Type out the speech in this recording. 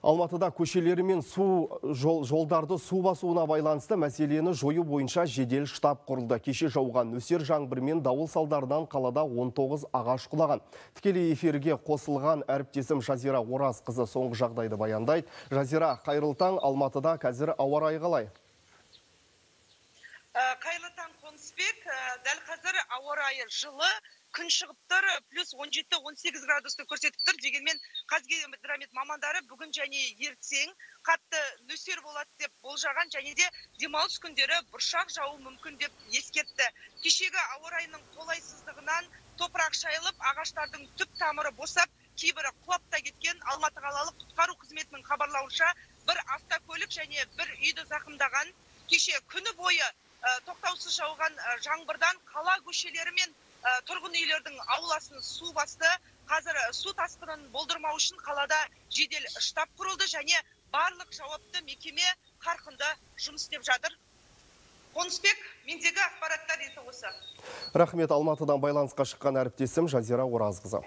Алматыда көшелері мен су жол, жолдарды су басуына байланысты мәселені жою бойынша жедел штаб құрылды. Кеше жауған нөсер жаңбыр дауыл салдарынан қалада 19 ағаш құлаған. Тікелей эфирге қосылған әріптесім Жазира Ораз қызы соңғы жағдайды баяндайды. Жазира, қайырлы таң Алматыда қазір ауа райы қалай? Қайырлы таң Қонысбек, дәл қазір ауа райы жылы, күн шығып тұр плюс 17-18 градусты көрсетіп тұр дегенмен қазгидромет мамандары бүгін және ертең қатты нөсер болады деп болжаған және де демалыс күндері бұршақ жауы мүмкін деп ескертті. Кешегі ауа райының қолайсыздығынан топырақ шайылып ағаштардың түп тамыры босап кейбірі құлап та кеткен алматы қалалық құтқару қызметінің хабарлауынша бір автокөлік және бір үйді зақымдаған. Кеше күні бойы тоқтаусыз жауған жаңбырдан қала көшелері мен тұрғын үйлердің ауласын су басты. Қазір су тасқынын болдырмау үшін қалада жедел штаб құрылды және барлық жауапты мекеме қарқынды жұмыс істеп жатыр. Қонысбек мендегі ақпараттар енді осы. Рахмет. Алматыдан байланысқа шыққан әріптесім жазира оразқызы.